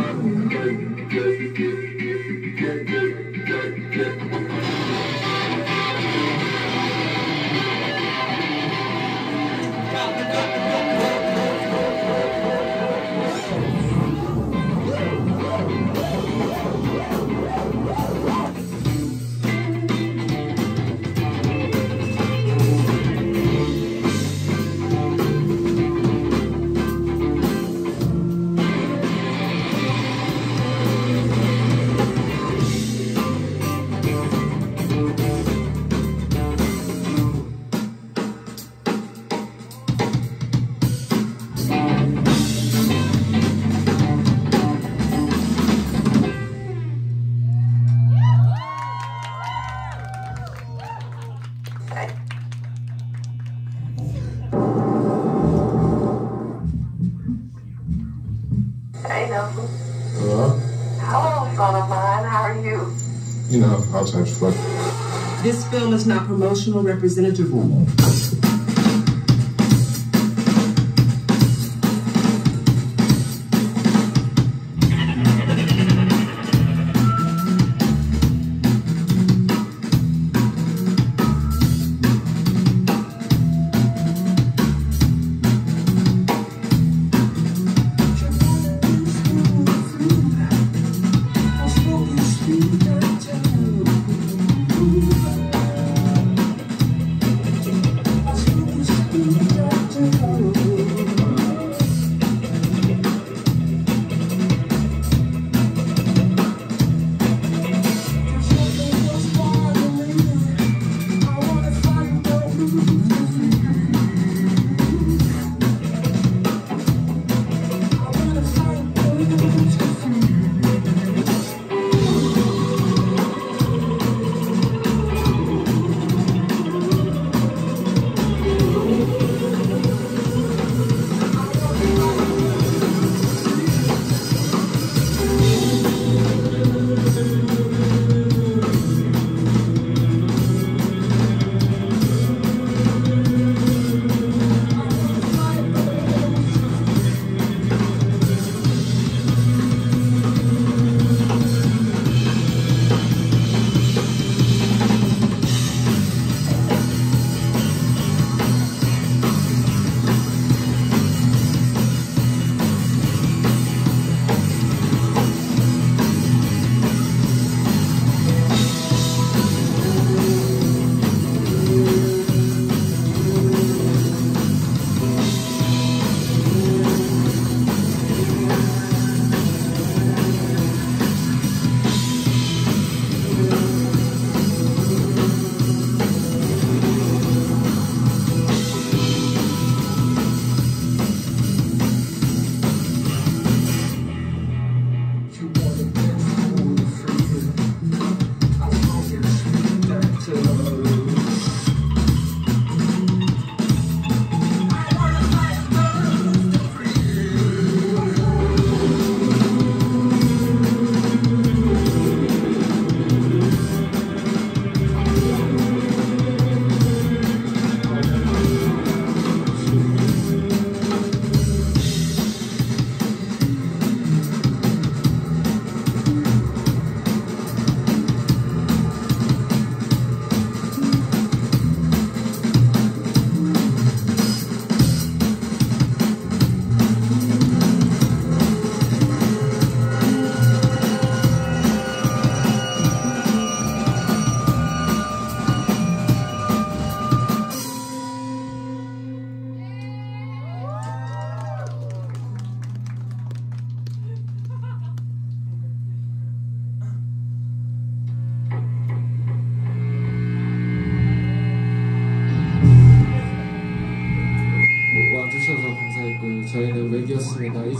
Hey, Nelson. Hello? Hello, son of mine. How are you? You know, all types of fuck. This film is not promotional representative.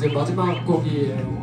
이제 마지막 곡이에요.